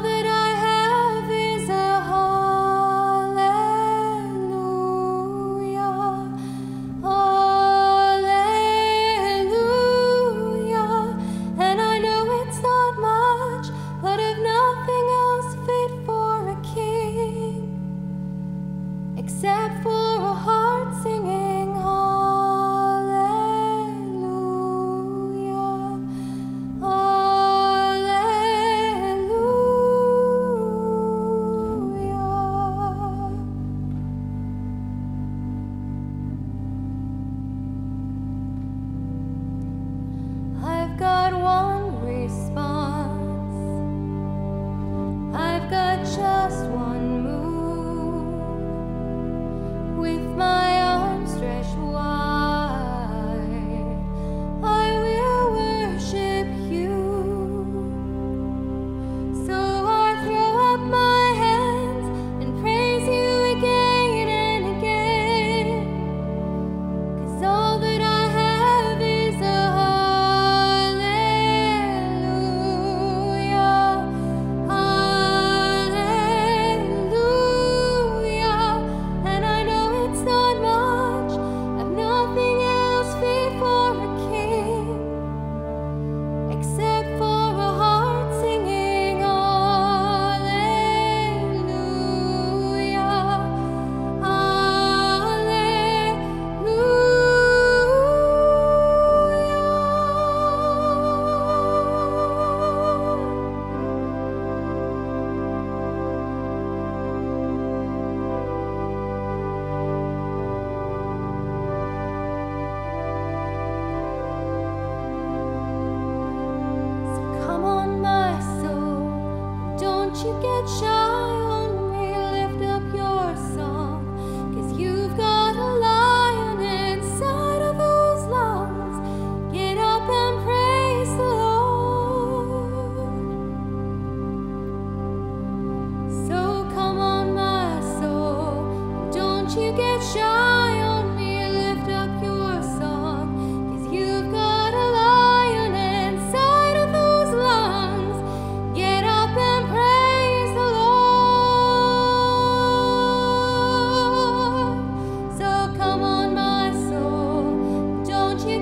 that I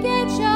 don't you